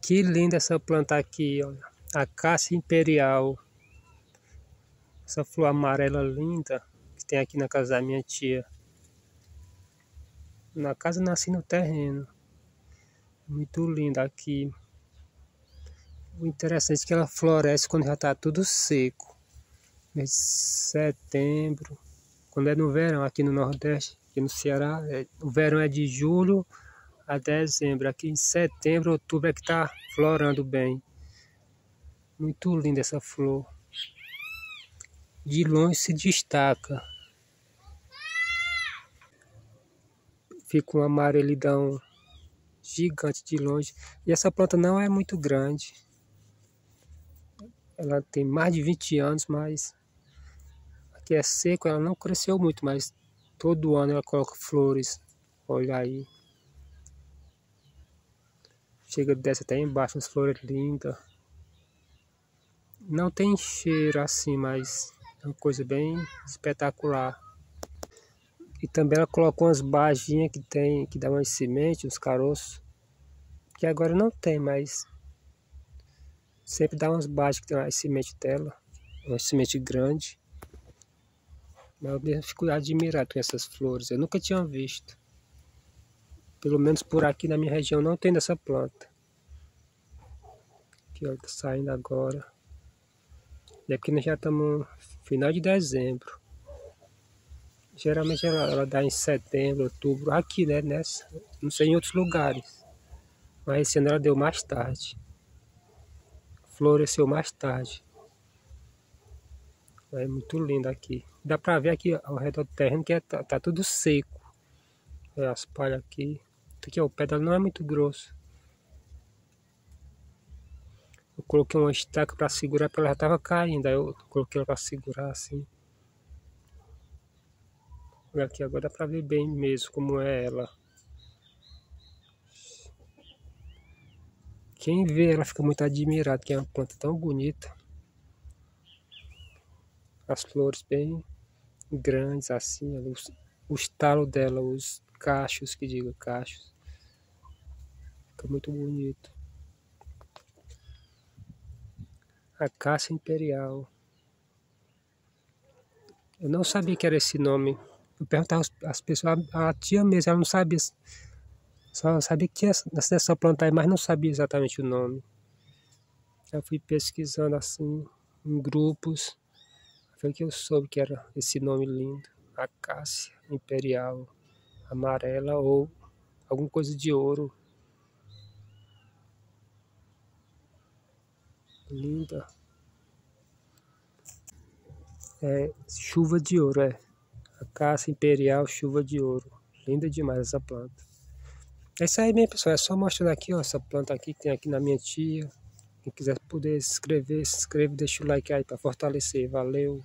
Que linda essa planta aqui, olha. Acácia imperial. Essa flor amarela linda que tem aqui na casa da minha tia. Na casa nasci no terreno. Muito linda aqui. O interessante é que ela floresce quando já está tudo seco. Mês de setembro. Quando é no verão, aqui no Nordeste, aqui no Ceará, é, o verão é de julho a dezembro. Aqui em setembro, outubro é que está florando bem. Muito linda essa flor. De longe se destaca. Fica um amarelidão gigante de longe. E essa planta não é muito grande. Ela tem mais de 20 anos, mas aqui é seco, ela não cresceu muito, mas todo ano ela coloca flores. Olha aí. Chega, desce até embaixo, as flores lindas. Não tem cheiro assim, mas é uma coisa bem espetacular. E também ela colocou umas baginhas que tem, que dá umas sementes, uns caroços. Que agora não tem, mas sempre dá umas bagens que tem umas sementes dela. Uma semente grande. Mas eu fico admirado com essas flores. Eu nunca tinha visto. Pelo menos por aqui na minha região não tem dessa planta. Aqui ó, tá saindo agora. E aqui nós já estamos final de dezembro. Geralmente ela, ela, dá em setembro, outubro, aqui né, nessa. Não sei em outros lugares. Mas esse ano ela deu mais tarde. Floresceu mais tarde. É muito lindo aqui. Dá pra ver aqui ao redor do terreno que é, tá, tá tudo seco. É, as palhas aqui. Aqui, ó, o pedal não é muito grosso. Eu coloquei uma estaca para segurar porque ela já estava caindo. Aí eu coloquei ela para segurar assim. Olha aqui, agora dá para ver bem mesmo como é ela. Quem vê ela fica muito admirado, que é uma planta tão bonita. As flores bem grandes assim, o estalo dela, os cachos, que diga cachos. Fica muito bonito. A caça imperial. Eu não sabia que era esse nome. Eu perguntava às pessoas, a tia mesmo, ela não sabia. Só sabia que tinha essa planta aí, mas não sabia exatamente o nome. Eu fui pesquisando assim, em grupos. Foi que eu soube que era esse nome lindo. Acácia imperial amarela ou alguma coisa de ouro. Linda. É chuva de ouro, é. A caça imperial chuva de ouro. Linda demais essa planta. É isso aí pessoal. É só mostrar aqui, ó, essa planta aqui que tem aqui na minha tia. Quem quiser poder se inscrever, se inscreve, deixa o like aí para fortalecer. Valeu.